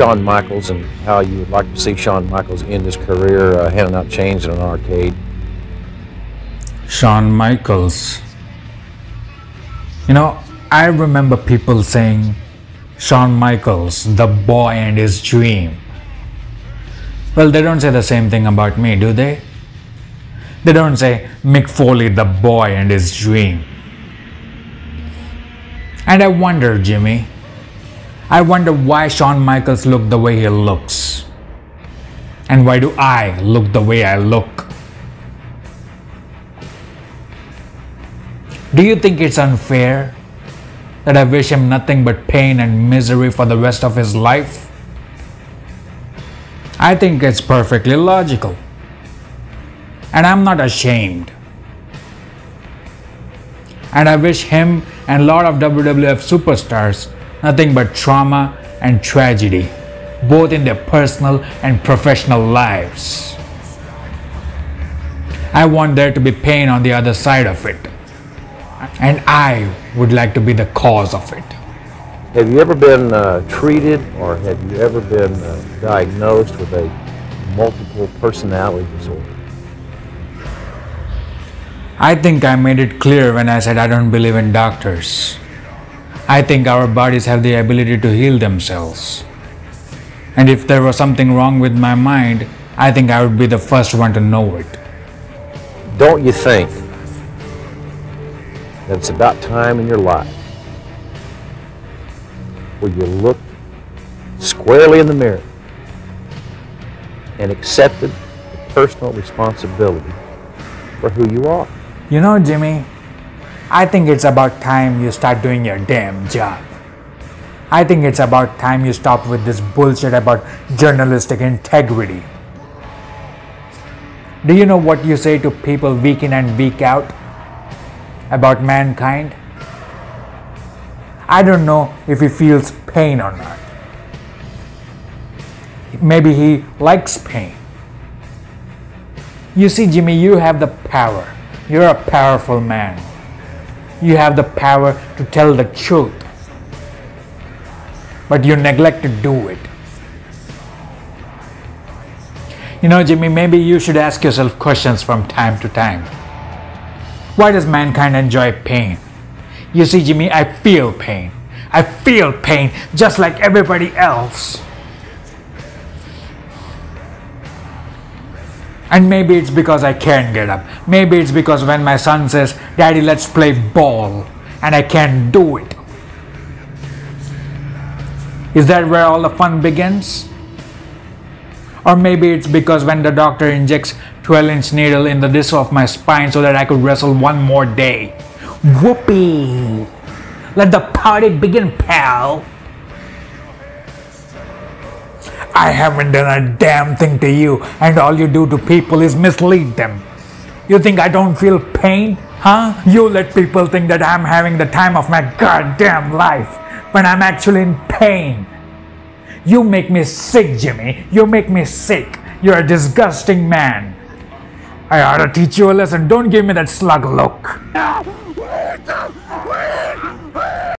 Shawn Michaels and how you would like to see Shawn Michaels end his career uh, handing out chains in an arcade. Shawn Michaels. You know, I remember people saying Shawn Michaels, the boy and his dream. Well, they don't say the same thing about me, do they? They don't say Mick Foley, the boy and his dream. And I wonder, Jimmy, I wonder why Shawn Michaels look the way he looks. And why do I look the way I look? Do you think it's unfair that I wish him nothing but pain and misery for the rest of his life? I think it's perfectly logical. And I'm not ashamed. And I wish him and a lot of WWF superstars nothing but trauma and tragedy, both in their personal and professional lives. I want there to be pain on the other side of it. And I would like to be the cause of it. Have you ever been uh, treated or have you ever been uh, diagnosed with a multiple personality disorder? I think I made it clear when I said I don't believe in doctors. I think our bodies have the ability to heal themselves. And if there was something wrong with my mind, I think I would be the first one to know it. Don't you think that it's about time in your life where you look squarely in the mirror and accepted the personal responsibility for who you are? You know, Jimmy, I think it's about time you start doing your damn job. I think it's about time you stop with this bullshit about journalistic integrity. Do you know what you say to people week in and week out about mankind? I don't know if he feels pain or not. Maybe he likes pain. You see, Jimmy, you have the power. You're a powerful man you have the power to tell the truth. But you neglect to do it. You know, Jimmy, maybe you should ask yourself questions from time to time. Why does mankind enjoy pain? You see, Jimmy, I feel pain. I feel pain just like everybody else. And maybe it's because I can't get up. Maybe it's because when my son says, Daddy, let's play ball, and I can't do it. Is that where all the fun begins? Or maybe it's because when the doctor injects 12 inch needle in the disc of my spine so that I could wrestle one more day. Whoopee! Let the party begin, pal! I haven't done a damn thing to you, and all you do to people is mislead them. You think I don't feel pain? Huh? You let people think that I'm having the time of my goddamn life when I'm actually in pain. You make me sick, Jimmy. You make me sick. You're a disgusting man. I ought to teach you a lesson. Don't give me that slug look.